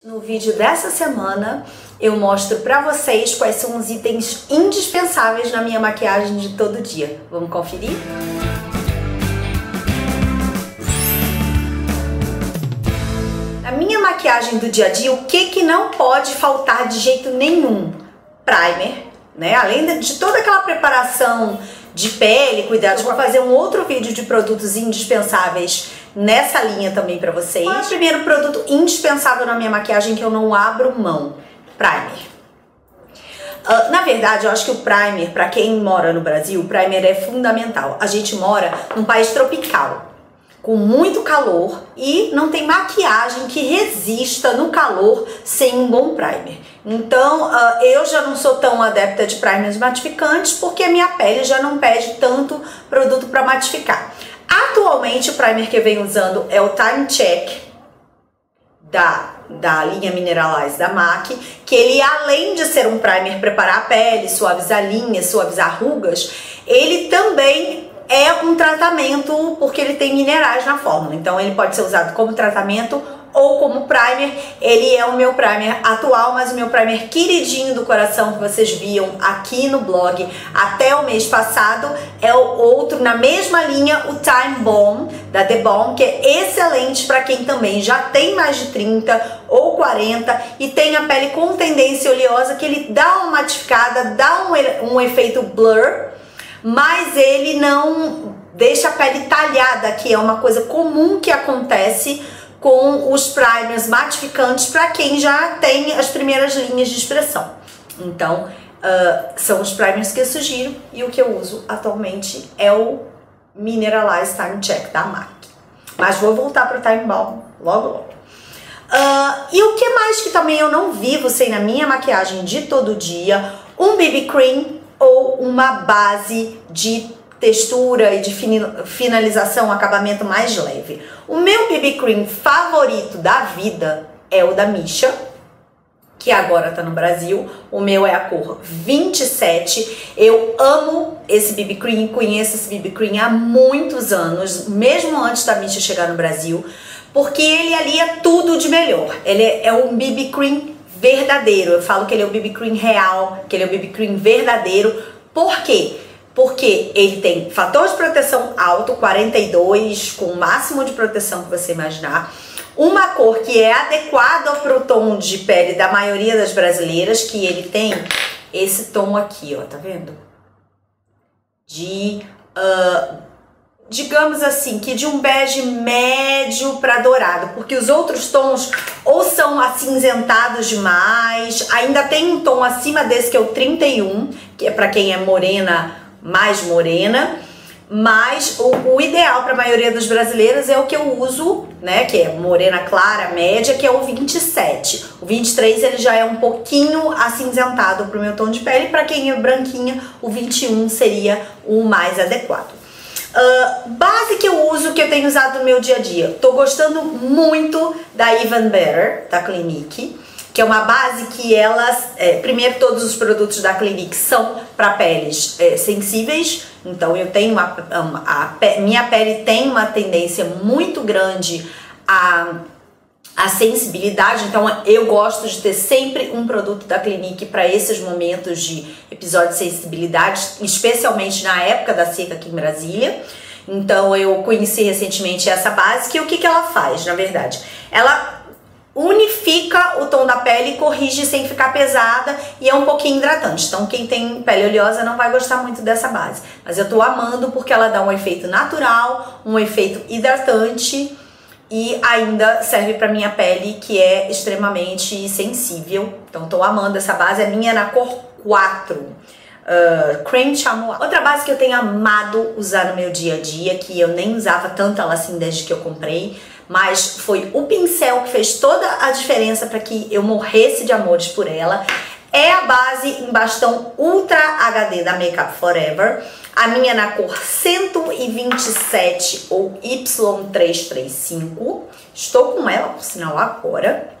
No vídeo dessa semana eu mostro pra vocês quais são os itens indispensáveis na minha maquiagem de todo dia. Vamos conferir? Na minha maquiagem do dia a dia, o que que não pode faltar de jeito nenhum? Primer, né? Além de toda aquela preparação de pele, cuidados, vou fazer um outro vídeo de produtos indispensáveis nessa linha também pra vocês. Qual é o primeiro produto indispensável na minha maquiagem que eu não abro mão? Primer. Uh, na verdade, eu acho que o primer, para quem mora no Brasil, o primer é fundamental. A gente mora num país tropical, com muito calor e não tem maquiagem que resista no calor sem um bom primer. Então, uh, eu já não sou tão adepta de primers matificantes porque a minha pele já não pede tanto produto para matificar. Atualmente, o primer que eu venho usando é o Time Check da, da linha Mineralize da MAC, que ele, além de ser um primer preparar a pele, suavizar linhas, suavizar rugas, ele também é um tratamento porque ele tem minerais na fórmula. Então, ele pode ser usado como tratamento ou como primer. Ele é o meu primer atual, mas o meu primer queridinho do coração que vocês viam aqui no blog até o mês passado é o outro na mesma linha, o Time Bomb da The Bomb, que é excelente para quem também já tem mais de 30 ou 40 e tem a pele com tendência oleosa que ele dá uma matificada, dá um, um efeito blur, mas ele não deixa a pele talhada, que é uma coisa comum que acontece com os primers matificantes para quem já tem as primeiras linhas de expressão. Então, uh, são os primers que eu sugiro e o que eu uso atualmente é o Mineralize Time Check da MAC. Mas vou voltar para o Time Balm logo logo. Uh, e o que mais que também eu não vivo sem na minha maquiagem de todo dia? Um BB Cream ou uma base de textura e de finalização, acabamento mais leve. O meu BB Cream favorito da vida é o da Misha, que agora tá no Brasil. O meu é a cor 27. Eu amo esse BB Cream, conheço esse BB Cream há muitos anos, mesmo antes da Misha chegar no Brasil, porque ele ali é tudo de melhor. Ele é um BB Cream verdadeiro. Eu falo que ele é o BB Cream real, que ele é o BB Cream verdadeiro. Por quê? Porque ele tem fator de proteção alto, 42, com o máximo de proteção que você imaginar. Uma cor que é adequada para o tom de pele da maioria das brasileiras, que ele tem esse tom aqui, ó, tá vendo? De, uh, digamos assim, que de um bege médio para dourado, porque os outros tons ou são acinzentados demais, ainda tem um tom acima desse que é o 31, que é para quem é morena mais morena, mas o, o ideal para a maioria dos brasileiros é o que eu uso, né, que é morena clara, média, que é o 27. O 23 ele já é um pouquinho acinzentado para o meu tom de pele, para quem é branquinha, o 21 seria o mais adequado. Uh, base que eu uso, que eu tenho usado no meu dia a dia. Tô gostando muito da Even Better, da Clinique que é uma base que elas, é, primeiro todos os produtos da Clinique são para peles é, sensíveis, então eu tenho uma, uma a, a, minha pele tem uma tendência muito grande a a sensibilidade, então eu gosto de ter sempre um produto da Clinique para esses momentos de episódio de sensibilidade, especialmente na época da seca aqui em Brasília. Então eu conheci recentemente essa base, que o que, que ela faz, na verdade? Ela unifica o tom da pele e corrige sem ficar pesada e é um pouquinho hidratante. Então quem tem pele oleosa não vai gostar muito dessa base, mas eu tô amando porque ela dá um efeito natural, um efeito hidratante e ainda serve para minha pele que é extremamente sensível. Então tô amando essa base, a minha é na cor 4. Uh, Cream Chamois. Outra base que eu tenho amado usar no meu dia a dia, que eu nem usava tanto ela assim desde que eu comprei, mas foi o pincel que fez toda a diferença para que eu morresse de amores por ela. É a base em bastão Ultra HD da Makeup Forever. A minha na cor 127 ou Y335. Estou com ela, por sinal, agora.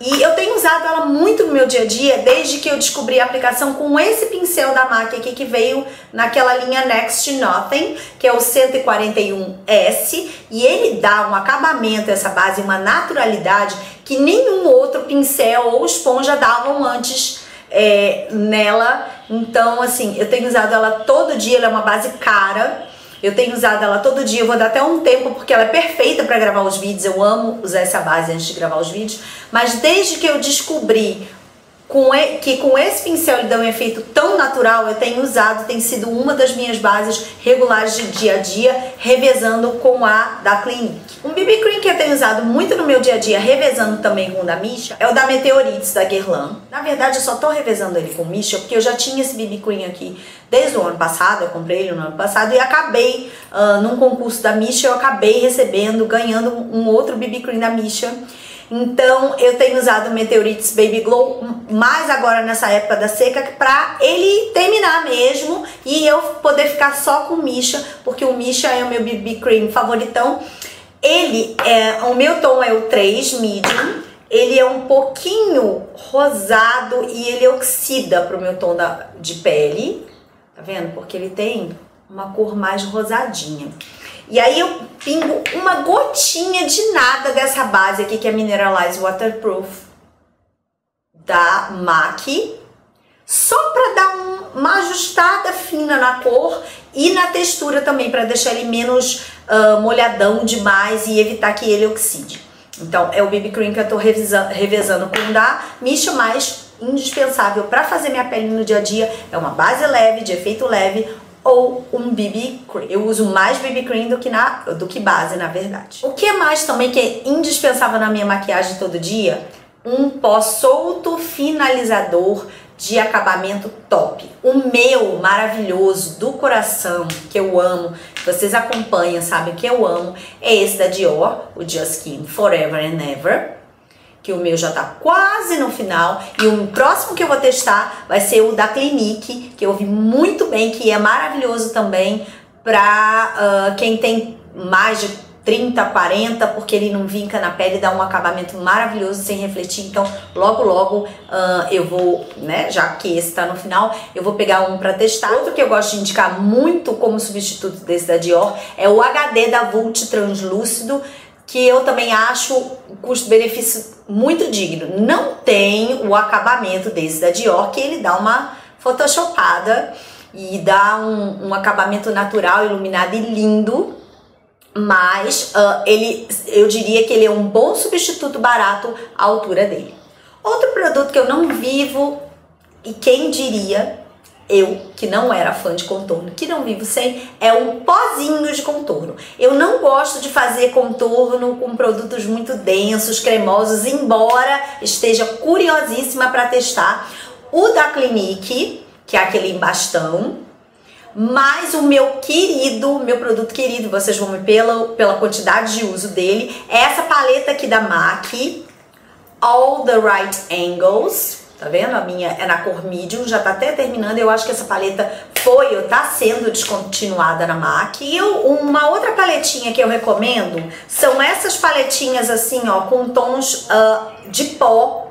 E eu tenho usado ela muito no meu dia a dia desde que eu descobri a aplicação com esse pincel da MAC aqui que veio naquela linha Next Nothing, que é o 141S, e ele dá um acabamento, essa base, uma naturalidade que nenhum outro pincel ou esponja davam antes é, nela. Então, assim, eu tenho usado ela todo dia, ela é uma base cara, eu tenho usado ela todo dia, eu vou dar até um tempo porque ela é perfeita para gravar os vídeos. Eu amo usar essa base antes de gravar os vídeos, mas desde que eu descobri com que com esse pincel ele dá um efeito tão natural, eu tenho usado, tem sido uma das minhas bases regulares de dia a dia, revezando com a da Clinique. Um BB Cream que eu tenho usado muito no meu dia a dia, revezando também com o da Misha, é o da Meteorites da Guerlain. Na verdade, eu só tô revezando ele com Misha, porque eu já tinha esse BB Cream aqui desde o ano passado, eu comprei ele no ano passado e acabei, uh, num concurso da Misha, eu acabei recebendo, ganhando um outro BB Cream da Misha. Então eu tenho usado o Meteorites Baby Glow mais agora nessa época da seca pra ele terminar mesmo e eu poder ficar só com o Misha, porque o Misha é o meu BB Cream favoritão. Ele é, o meu tom é o 3 medium, ele é um pouquinho rosado e ele oxida pro meu tom da, de pele, tá vendo? Porque ele tem uma cor mais rosadinha. E aí eu pingo uma gotinha de nada dessa base aqui, que é Mineralize Waterproof da MAC, só para dar um, uma ajustada fina na cor e na textura também, para deixar ele menos uh, molhadão demais e evitar que ele oxide. Então, é o BB Cream que eu revisando, revezando com o da Misha, indispensável para fazer minha pele no dia a dia. É uma base leve, de efeito leve, ou um BB cream. Eu uso mais BB cream do que, na, do que base, na verdade. O que mais também que é indispensável na minha maquiagem todo dia? Um pó solto finalizador de acabamento top. O meu maravilhoso do coração, que eu amo, vocês acompanham, sabem que eu amo, é esse da Dior, o Just Skin Forever and Ever que o meu já tá quase no final e o próximo que eu vou testar vai ser o da Clinique, que eu vi muito bem, que é maravilhoso também para uh, quem tem mais de 30, 40, porque ele não vinca na pele, dá um acabamento maravilhoso sem refletir. Então, logo, logo uh, eu vou, né, já que esse tá no final, eu vou pegar um para testar. Outro que eu gosto de indicar muito como substituto desse da Dior é o HD da Vult Translúcido que eu também acho o custo-benefício muito digno. Não tem o acabamento desse da Dior, que ele dá uma photoshopada e dá um, um acabamento natural, iluminado e lindo, mas uh, ele, eu diria que ele é um bom substituto barato à altura dele. Outro produto que eu não vivo, e quem diria, eu, que não era fã de contorno, que não vivo sem, é um pozinho de contorno. Eu não gosto de fazer contorno com produtos muito densos, cremosos, embora esteja curiosíssima para testar o da Clinique, que é aquele em bastão, mas o meu querido, meu produto querido, vocês vão ver pela, pela quantidade de uso dele, é essa paleta aqui da MAC, All the Right Angles, Tá vendo? A minha é na cor medium, já tá até terminando. Eu acho que essa paleta foi ou tá sendo descontinuada na MAC. E eu, uma outra paletinha que eu recomendo são essas paletinhas assim, ó, com tons uh, de pó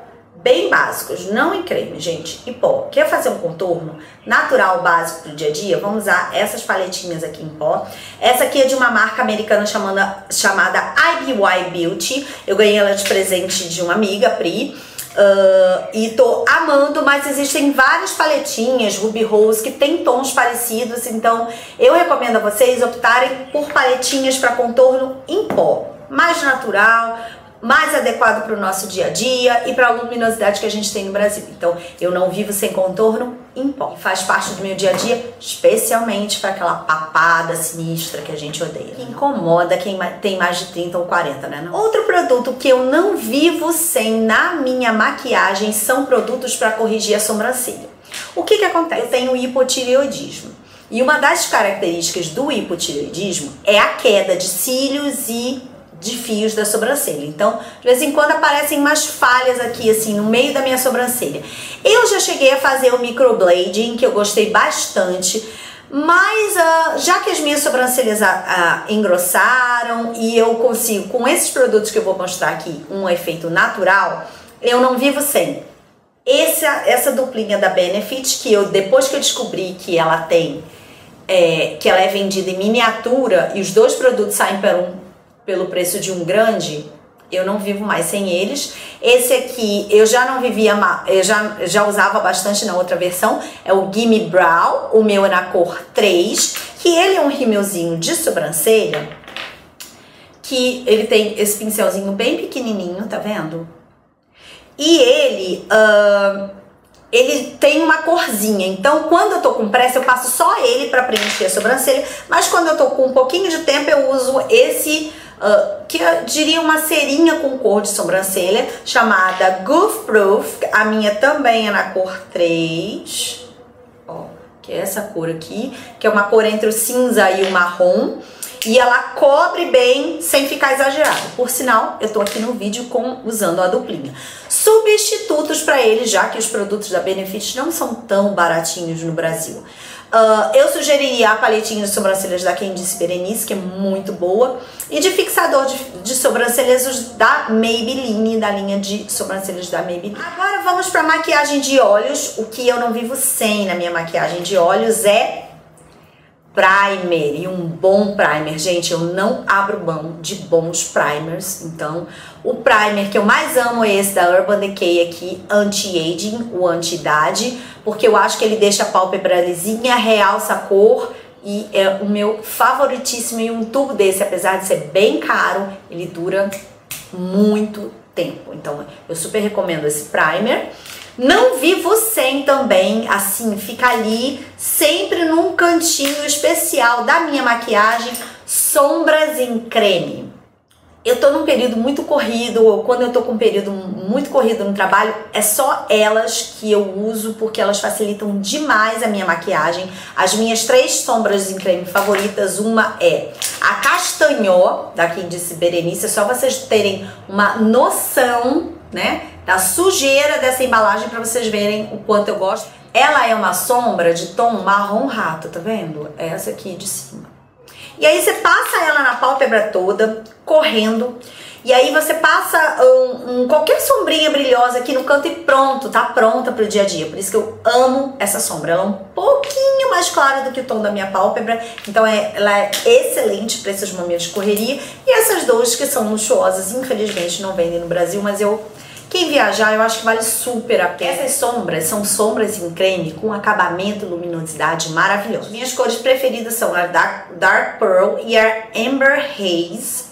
bem básicos, não em creme, gente, e pó. Quer fazer um contorno natural, básico pro dia a dia? Vamos usar essas paletinhas aqui em pó. Essa aqui é de uma marca americana chamada, chamada IBY Beauty. Eu ganhei ela de presente de uma amiga, Pri. Uh, e tô amando, mas existem várias paletinhas Ruby Rose que tem tons parecidos, então eu recomendo a vocês optarem por paletinhas para contorno em pó, mais natural, mais adequado para o nosso dia a dia e para a luminosidade que a gente tem no Brasil. Então, eu não vivo sem contorno em pó. Faz parte do meu dia a dia, especialmente para aquela papada sinistra que a gente odeia. Que incomoda quem tem mais de 30 ou 40, né? Outro produto que eu não vivo sem na minha maquiagem são produtos para corrigir a sobrancelha. O que que acontece? Eu tenho hipotireoidismo. E uma das características do hipotireoidismo é a queda de cílios e de fios da sobrancelha. Então, de vez em quando aparecem umas falhas aqui, assim, no meio da minha sobrancelha. Eu já cheguei a fazer o microblading, que eu gostei bastante, mas uh, já que as minhas sobrancelhas uh, engrossaram e eu consigo, com esses produtos que eu vou mostrar aqui, um efeito natural, eu não vivo sem. Essa, essa duplinha da Benefit, que eu depois que eu descobri que ela tem, é, que ela é vendida em miniatura e os dois produtos saem pelo, pelo preço de um grande, eu não vivo mais sem eles. Esse aqui eu já não vivia, eu já, já usava bastante na outra versão, é o Gimme Brow, o meu é na cor 3, que ele é um rímelzinho de sobrancelha, que ele tem esse pincelzinho bem pequenininho, tá vendo? E ele, uh, ele tem uma corzinha. Então, quando eu tô com pressa, eu passo só ele para preencher a sobrancelha. Mas quando eu tô com um pouquinho de tempo, eu uso esse, uh, que eu diria uma cerinha com cor de sobrancelha, chamada Goof Proof. A minha também é na cor 3. Ó, que é essa cor aqui, que é uma cor entre o cinza e o marrom e ela cobre bem sem ficar exagerado. Por sinal, eu tô aqui no vídeo com usando a duplinha. Substitutos para ele, já que os produtos da Benefit não são tão baratinhos no Brasil. Uh, eu sugeriria a paletinha de sobrancelhas da Candice Berenice, que é muito boa. E de fixador de, de sobrancelhas os da Maybelline, da linha de sobrancelhas da Maybelline. Agora vamos para maquiagem de olhos. O que eu não vivo sem na minha maquiagem de olhos é primer e um bom primer. Gente, eu não abro mão de bons primers. Então, o primer que eu mais amo é esse da Urban Decay aqui, Anti-Aging, o anti-idade, porque eu acho que ele deixa a pálpebra lisinha, realça a cor e é o meu favoritíssimo e um tubo desse, apesar de ser bem caro, ele dura muito tempo. Então, eu super recomendo esse primer. Não vivo sem também, assim, fica ali sempre num cantinho especial da minha maquiagem, sombras em creme. Eu tô num período muito corrido, ou quando eu tô com um período muito corrido no trabalho, é só elas que eu uso porque elas facilitam demais a minha maquiagem. As minhas três sombras em creme favoritas, uma é a Castanhó, da quem disse Berenice, só vocês terem uma noção, né? Da sujeira dessa embalagem para vocês verem o quanto eu gosto. Ela é uma sombra de tom marrom rato, tá vendo? É essa aqui de cima. E aí você passa ela na pálpebra toda, correndo. E aí você passa um, um, qualquer sombrinha brilhosa aqui no canto e pronto, tá pronta pro dia a dia. Por isso que eu amo essa sombra. Ela é um pouquinho mais clara do que o tom da minha pálpebra. Então é, ela é excelente para esses momentos de correria. E essas duas que são luxuosas, infelizmente não vendem no Brasil, mas eu quem viajar, eu acho que vale super a pena. Essas sombras são sombras em creme com acabamento e luminosidade maravilhoso. Minhas cores preferidas são a Dark, Dark Pearl e a Amber Haze.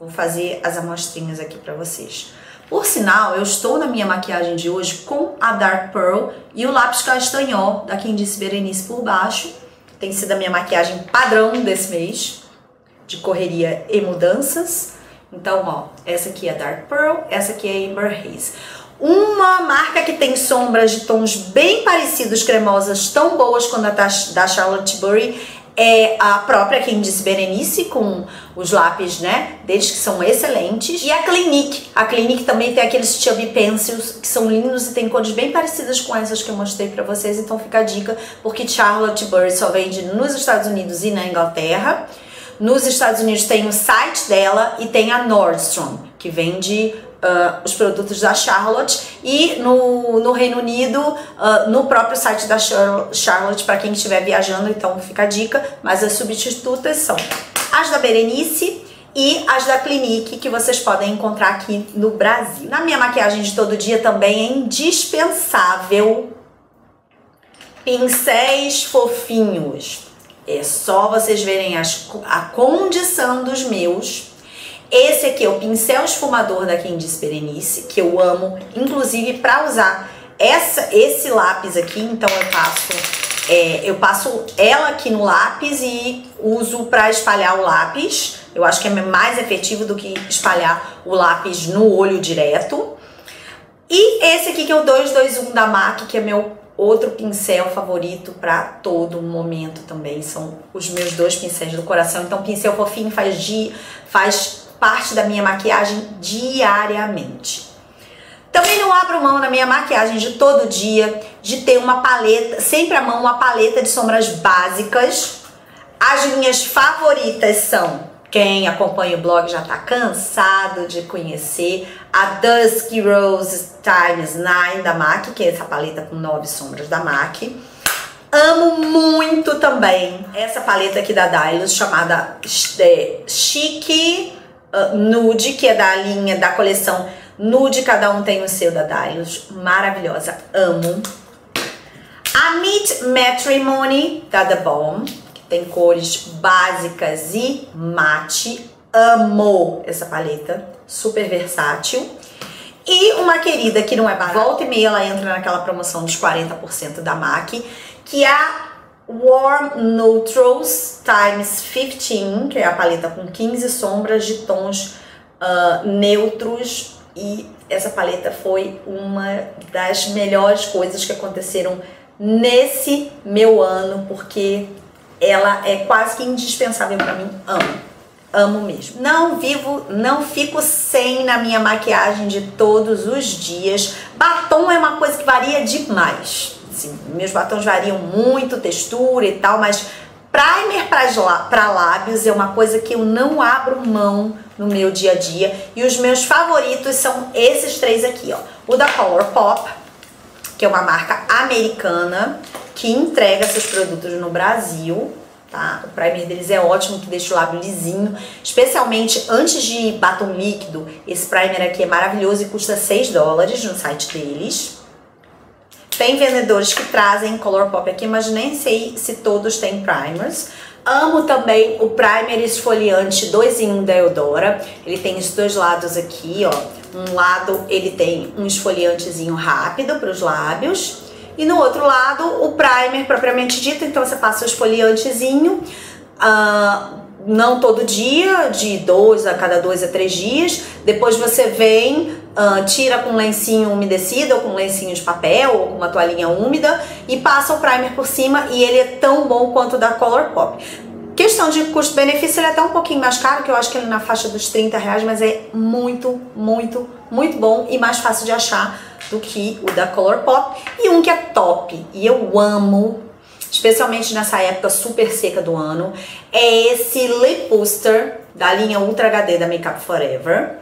Vou fazer as amostrinhas aqui para vocês. Por sinal, eu estou na minha maquiagem de hoje com a Dark Pearl e o lápis castanhol da Quem Disse Berenice por baixo. Tem sido a minha maquiagem padrão desse mês, de correria e mudanças. Então, ó, essa aqui é Dark Pearl, essa aqui é Amber Haze. Uma marca que tem sombras de tons bem parecidos, cremosas, tão boas quanto a da Charlotte Tilbury, é a própria Candice Berenice com os lápis, né, deles que são excelentes. E a Clinique. A Clinique também tem aqueles Chubby Pencils que são lindos e tem cores bem parecidas com essas que eu mostrei pra vocês. Então fica a dica, porque Charlotte Tilbury só vende nos Estados Unidos e na Inglaterra. Nos Estados Unidos tem o site dela e tem a Nordstrom, que vende uh, os produtos da Charlotte. E no, no Reino Unido, uh, no próprio site da Charlotte, para quem estiver viajando, então fica a dica. Mas as substitutas são as da Berenice e as da Clinique que vocês podem encontrar aqui no Brasil. Na minha maquiagem de todo dia também é indispensável pincéis fofinhos. É só vocês verem as, a condição dos meus. Esse aqui é o pincel esfumador da Candice Berenice, que eu amo, inclusive para usar essa, esse lápis aqui, então eu passo, é, eu passo ela aqui no lápis e uso para espalhar o lápis. Eu acho que é mais efetivo do que espalhar o lápis no olho direto. E esse aqui que é o 221 da MAC, que é meu Outro pincel favorito para todo momento também são os meus dois pincéis do coração. Então, pincel fofinho faz, di, faz parte da minha maquiagem diariamente. Também não abro mão na minha maquiagem de todo dia de ter uma paleta, sempre à mão uma paleta de sombras básicas. As minhas favoritas são quem acompanha o blog já tá cansado de conhecer a Dusky Rose Times 9 da MAC, que é essa paleta com nove sombras da MAC. Amo muito também essa paleta aqui da Dylos, chamada é, Chique uh, Nude, que é da linha da coleção Nude, cada um tem o seu da Dylos. Maravilhosa, amo. A Meet Matrimony da The Bomb, tem cores básicas e mate. Amo essa paleta, super versátil. E uma querida que não é barata, volta e meia ela entra naquela promoção dos 40% da MAC, que é a Warm Neutrals Times 15, que é a paleta com 15 sombras de tons uh, neutros. E essa paleta foi uma das melhores coisas que aconteceram nesse meu ano, porque ela é quase que indispensável para mim. Amo. Amo mesmo. Não vivo, não fico sem na minha maquiagem de todos os dias. Batom é uma coisa que varia demais. Meus batons variam muito, textura e tal, mas primer para lábios é uma coisa que eu não abro mão no meu dia a dia. E os meus favoritos são esses três aqui, ó. O da Colourpop, que é uma marca americana que entrega seus produtos no Brasil tá? O primer deles é ótimo, que deixa o lábio lisinho, especialmente antes de batom líquido. Esse primer aqui é maravilhoso e custa 6 dólares no site deles. Tem vendedores que trazem Color Pop aqui, mas nem sei se todos têm primers. Amo também o primer esfoliante 2 em 1 da Eudora. Ele tem esses dois lados aqui, ó. Um lado ele tem um esfoliantezinho rápido para os lábios e no outro lado, o primer propriamente dito, então você passa o esfoliantezinho, uh, não todo dia, de dois a cada dois a três dias. Depois você vem, uh, tira com um lencinho umedecido ou com um lencinho de papel ou com uma toalhinha úmida e passa o primer por cima e ele é tão bom quanto o da Colourpop. Questão de custo-benefício, ele é até um pouquinho mais caro, que eu acho que ele é na faixa dos 30 reais, mas é muito, muito, muito bom e mais fácil de achar do que o da Colourpop. E um que é top, e eu amo, especialmente nessa época super seca do ano, é esse Lip Booster da linha Ultra HD da Makeup Forever.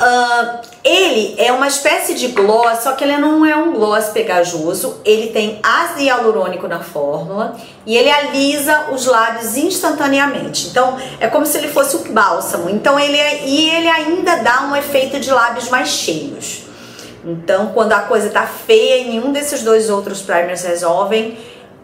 Uh, ele é uma espécie de gloss, só que ele não é um gloss pegajoso. Ele tem ácido hialurônico na fórmula e ele alisa os lábios instantaneamente. Então é como se ele fosse um bálsamo. Então ele é, e ele ainda dá um efeito de lábios mais cheios. Então, quando a coisa tá feia e nenhum desses dois outros primers resolvem,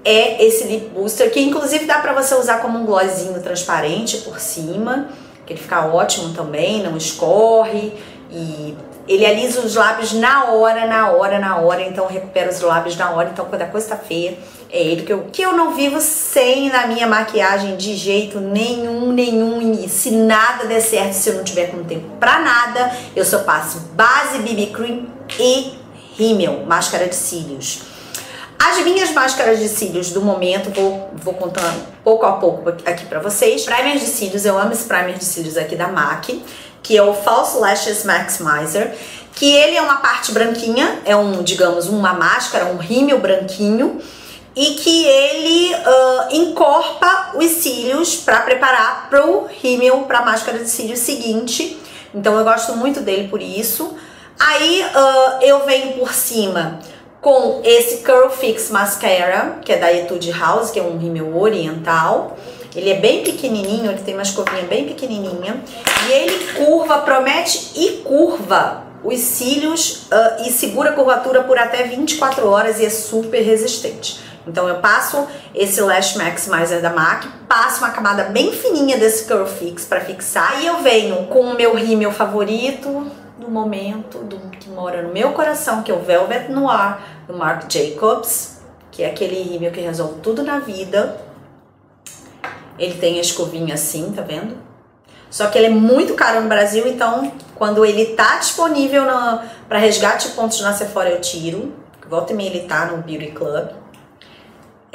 é esse lip booster, que inclusive dá pra você usar como um glossinho transparente por cima, que ele fica ótimo também, não escorre e ele alisa os lábios na hora, na hora, na hora, então recupera os lábios na hora, então quando a coisa tá feia, é ele que eu, que eu não vivo sem na minha maquiagem de jeito nenhum, nenhum. E se nada der certo, se eu não tiver com tempo pra nada, eu só passo base, BB Cream e rímel, máscara de cílios. As minhas máscaras de cílios do momento, vou, vou contando pouco a pouco aqui pra vocês. Primer de cílios, eu amo esse primer de cílios aqui da MAC, que é o False Lashes Maximizer, que ele é uma parte branquinha, é um, digamos, uma máscara, um rímel branquinho, e que ele uh, encorpa os cílios para preparar pro rímel, para a máscara de cílios seguinte. Então eu gosto muito dele por isso. Aí uh, eu venho por cima com esse Curl Fix Mascara, que é da Etude House, que é um rímel oriental. Ele é bem pequenininho, ele tem uma escovinha bem pequenininha. E ele curva, promete e curva os cílios uh, e segura a curvatura por até 24 horas e é super resistente. Então eu passo esse Lash Maximizer da MAC, passo uma camada bem fininha desse Curl Fix para fixar e eu venho com o meu rímel favorito, do momento, do que mora no meu coração, que é o Velvet Noir do Marc Jacobs, que é aquele rímel que resolve tudo na vida. Ele tem a escovinha assim, tá vendo? Só que ele é muito caro no Brasil, então quando ele tá disponível para resgate de pontos na Sephora eu tiro. Volta e meia ele tá no Beauty Club.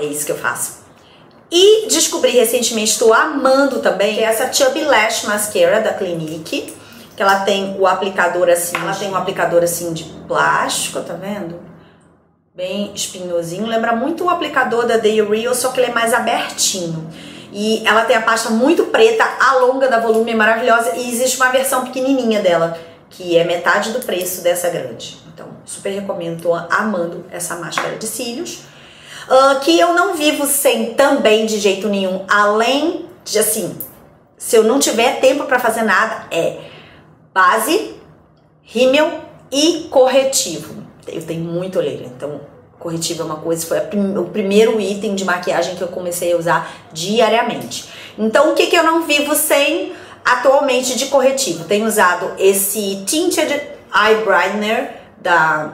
É isso que eu faço. E descobri recentemente, estou amando também, que é essa Chubby Lash Mascara da Clinique que ela tem o aplicador assim, ela tem um aplicador assim de plástico, tá vendo? Bem espinhosinho, lembra muito o aplicador da Day Real, só que ele é mais abertinho. E ela tem a pasta muito preta, a longa da volume é maravilhosa e existe uma versão pequenininha dela, que é metade do preço dessa grande. Então, super recomendo, tô amando essa máscara de cílios. Uh, que eu não vivo sem também de jeito nenhum, além de assim, se eu não tiver tempo para fazer nada, é base, rímel e corretivo. Eu tenho muito olheira, então corretivo é uma coisa, foi prim o primeiro item de maquiagem que eu comecei a usar diariamente. Então, o que, que eu não vivo sem atualmente de corretivo? Tenho usado esse Tinted Eyeliner da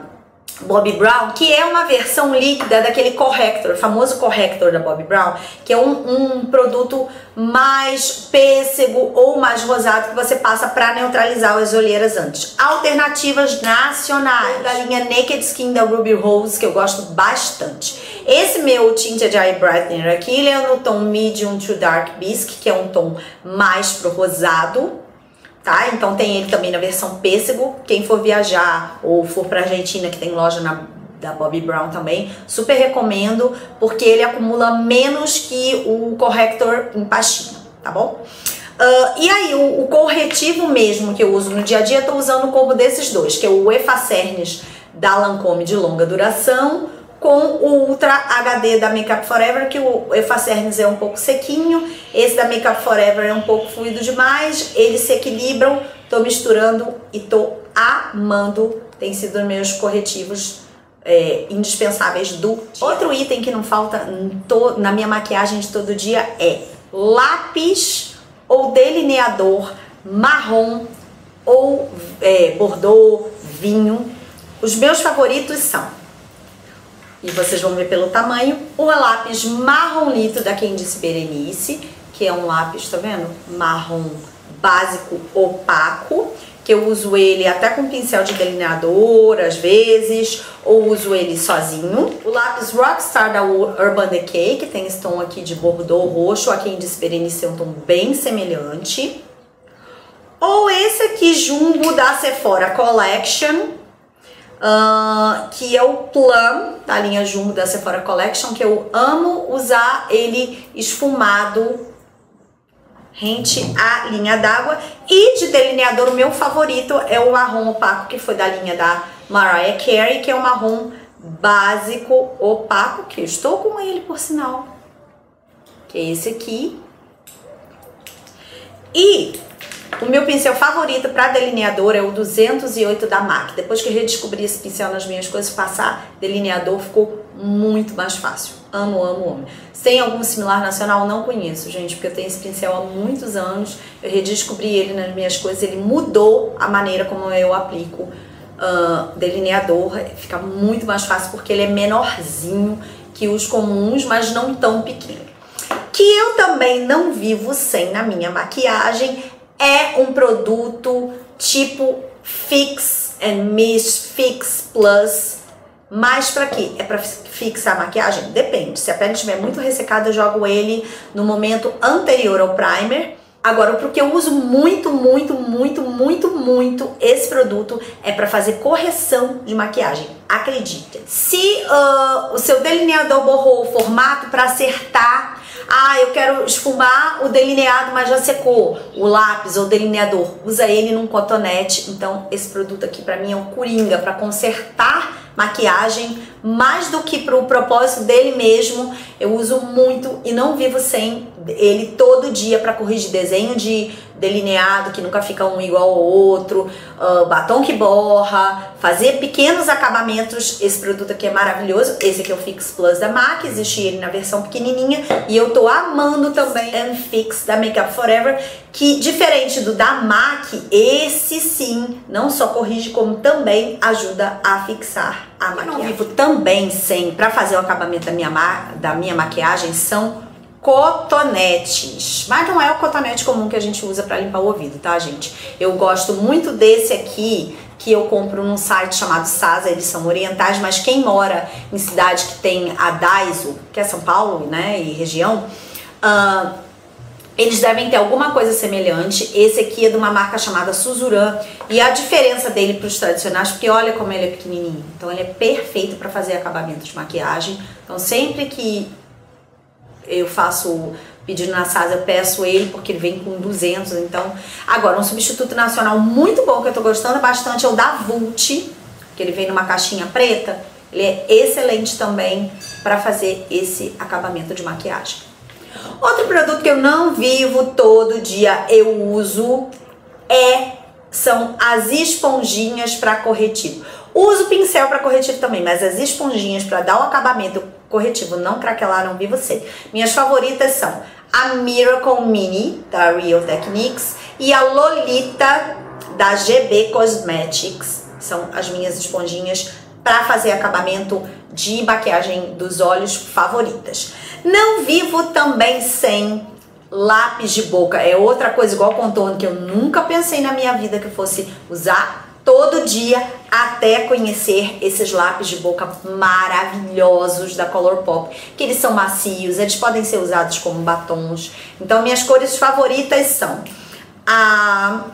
Bobbi Brown, que é uma versão líquida daquele corrector, famoso corrector da Bobbi Brown, que é um, um produto mais pêssego ou mais rosado que você passa para neutralizar as olheiras antes. Alternativas nacionais da linha Naked Skin da Ruby Rose, que eu gosto bastante. Esse meu Tinted Eye Brightener aqui, ele é no tom Medium to Dark Bisque, que é um tom mais pro rosado, tá? Então tem ele também na versão pêssego. Quem for viajar ou for pra Argentina, que tem loja na, da Bobbi Brown também, super recomendo, porque ele acumula menos que o corrector em pastinha, tá bom? Uh, e aí, o, o, corretivo mesmo que eu uso no dia a dia, eu tô usando o combo desses dois, que é o Efacernes da Lancome de longa duração, com o Ultra HD da Makeup Forever, que o Efacernes é um pouco sequinho, esse da Makeup Forever é um pouco fluido demais, eles se equilibram, tô misturando e tô amando, tem sido meus corretivos é, indispensáveis do dia. Outro item que não falta na minha maquiagem de todo dia é lápis ou delineador marrom ou é, bordeaux, vinho. Os meus favoritos são e vocês vão ver pelo tamanho, o lápis marrom litro da Candice Berenice, que é um lápis, tá vendo? Marrom básico opaco, que eu uso ele até com pincel de delineador, às vezes, ou uso ele sozinho. O lápis Rockstar da Urban Decay, que tem esse tom aqui de bordeaux roxo, a Candice Berenice é um tom bem semelhante. Ou esse aqui, Jumbo da Sephora Collection, Uh, que é o Plum da linha Jumbo da Sephora Collection, que eu amo usar ele esfumado rente à linha d'água. E de delineador, o meu favorito é o marrom opaco, que foi da linha da Mariah Carey, que é o marrom básico opaco, que eu estou com ele, por sinal, que é esse aqui. E o meu pincel favorito para delineador é o 208 da MAC. Depois que eu redescobri esse pincel nas minhas coisas, passar delineador ficou muito mais fácil. Amo, amo, amo. Sem algum similar nacional, não conheço, gente, porque eu tenho esse pincel há muitos anos. Eu redescobri ele nas minhas coisas, ele mudou a maneira como eu aplico uh, delineador. Fica muito mais fácil porque ele é menorzinho que os comuns, mas não tão pequeno. Que eu também não vivo sem na minha maquiagem é um produto tipo Fix and Miss Fix Plus. Mas para quê? É para fixar a maquiagem? Depende. Se a pele estiver muito ressecada, eu jogo ele no momento anterior ao primer. Agora, porque eu uso muito, muito, muito, muito, muito esse produto é para fazer correção de maquiagem. Acredita. Se uh, o seu delineador borrou o formato para acertar ah, eu quero esfumar o delineado, mas já secou. O lápis ou delineador, usa ele num cotonete. Então, esse produto aqui para mim é um coringa para consertar maquiagem, mais do que para o propósito dele mesmo. Eu uso muito e não vivo sem ele todo dia para corrigir desenho de delineado que nunca fica um igual ao outro, uh, batom que borra, fazer pequenos acabamentos. Esse produto aqui é maravilhoso. Esse aqui é o Fix Plus da MAC, existe ele na versão pequenininha e eu tô amando também o Fix da Makeup Forever, que diferente do da MAC, esse sim não só corrige como também ajuda a fixar a maquiagem. Eu não vivo também sem, para fazer o acabamento da minha, da minha maquiagem, são cotonetes. Mas não é o cotonete comum que a gente usa para limpar o ouvido, tá, gente? Eu gosto muito desse aqui, que eu compro num site chamado Sasa, eles são orientais, mas quem mora em cidade que tem a Daiso, que é São Paulo, né, e região, uh, eles devem ter alguma coisa semelhante. Esse aqui é de uma marca chamada Suzuran. E a diferença dele para os tradicionais, porque olha como ele é pequenininho. Então ele é perfeito para fazer acabamento de maquiagem. Então sempre que eu faço pedindo na SAS, eu peço ele porque ele vem com 200, então... Agora, um substituto nacional muito bom que eu tô gostando bastante é o da Vult, que ele vem numa caixinha preta. Ele é excelente também para fazer esse acabamento de maquiagem. Outro produto que eu não vivo todo dia, eu uso, é são as esponjinhas para corretivo. Uso pincel para corretivo também, mas as esponjinhas para dar o acabamento corretivo, não craquelar, não vi você. Minhas favoritas são a Miracle Mini, da Real Techniques, e a Lolita, da GB Cosmetics. São as minhas esponjinhas para fazer acabamento de maquiagem dos olhos favoritas. Não vivo também sem lápis de boca. É outra coisa igual contorno que eu nunca pensei na minha vida que fosse usar todo dia até conhecer esses lápis de boca maravilhosos da Colourpop, que eles são macios, eles podem ser usados como batons. Então minhas cores favoritas são a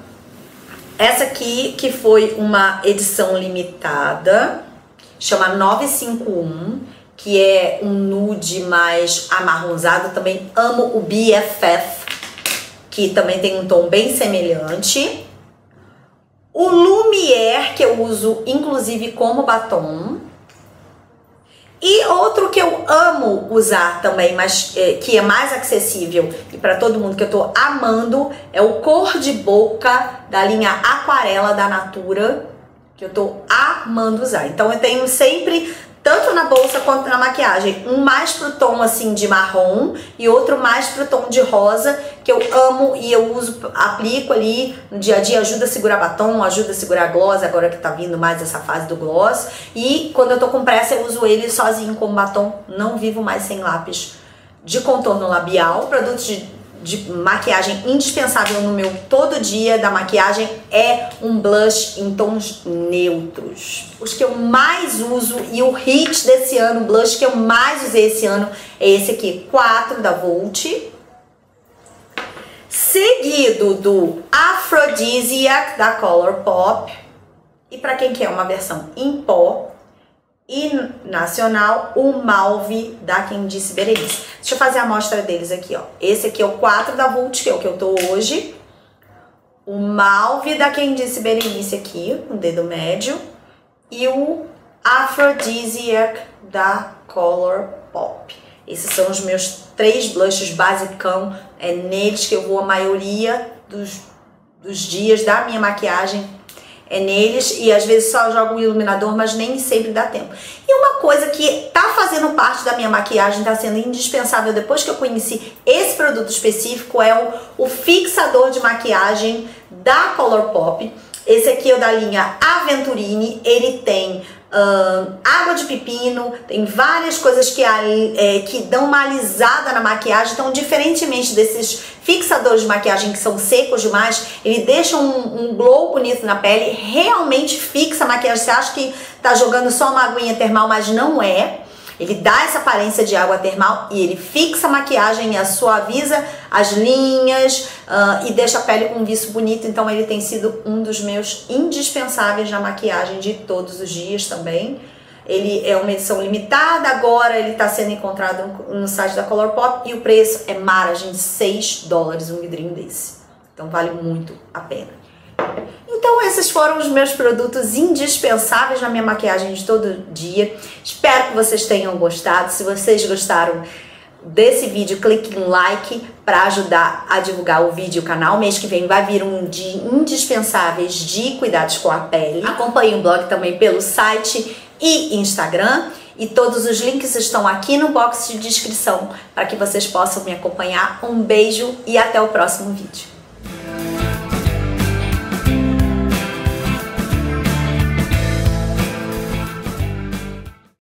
essa aqui que foi uma edição limitada, chama 951, que é um nude mais amarronzado. Também amo o BFF, que também tem um tom bem semelhante. O Lumière, que eu uso inclusive como batom. E outro que eu amo usar também, mas é, que é mais acessível e para todo mundo que eu tô amando, é o cor de boca da linha Aquarela da Natura, que eu tô amando usar. Então eu tenho sempre tanto na bolsa quanto na maquiagem. Um mais pro tom assim de marrom e outro mais pro tom de rosa, que eu amo e eu uso, aplico ali no dia a dia, ajuda a segurar batom, ajuda a segurar gloss, agora que tá vindo mais essa fase do gloss. E quando eu tô com pressa, eu uso ele sozinho como batom, não vivo mais sem lápis de contorno labial, produtos de de maquiagem indispensável no meu todo dia da maquiagem é um blush em tons neutros. Os que eu mais uso e o hit desse ano, o blush que eu mais usei esse ano é esse aqui, 4 da Volt. Seguido do Aphrodisiac da Colourpop. E para quem quer uma versão em pó, e nacional, o Malve da Quem Disse Berenice. Deixa eu fazer a amostra deles aqui, ó. Esse aqui é o 4 da Vult, que é o que eu tô hoje. O Malve da Quem Disse Berenice aqui, no dedo médio. E o Aphrodisiac da Color Pop. Esses são os meus três blushes basicão. É neles que eu vou a maioria dos, dos dias da minha maquiagem é neles e às vezes só jogo um iluminador, mas nem sempre dá tempo. E uma coisa que tá fazendo parte da minha maquiagem, tá sendo indispensável depois que eu conheci esse produto específico, é o, o fixador de maquiagem da Colourpop. Esse aqui é o da linha Aventurine, ele tem Água de pepino, tem várias coisas que, é, que dão uma alisada na maquiagem. Então, diferentemente desses fixadores de maquiagem que são secos demais, ele deixa um, um glow bonito na pele, realmente fixa a maquiagem. Você acha que tá jogando só uma aguinha termal, mas não é. Ele dá essa aparência de água termal e ele fixa a maquiagem e suaviza as linhas uh, e deixa a pele com um viço bonito. Então ele tem sido um dos meus indispensáveis na maquiagem de todos os dias também. Ele é uma edição limitada, agora ele está sendo encontrado no site da Colourpop e o preço é mara, gente, 6 dólares um vidrinho desse. Então vale muito a pena. Então esses foram os meus produtos indispensáveis na minha maquiagem de todo dia. Espero que vocês tenham gostado. Se vocês gostaram desse vídeo, clique em like para ajudar a divulgar o vídeo e o canal. Mês que vem vai vir um de indispensáveis de cuidados com a pele. Acompanhe o blog também pelo site e Instagram. E todos os links estão aqui no box de descrição para que vocês possam me acompanhar. Um beijo e até o próximo vídeo.